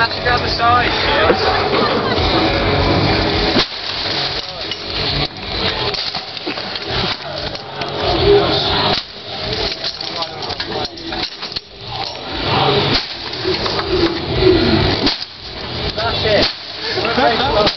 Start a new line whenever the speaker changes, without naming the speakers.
about to the side, That's it.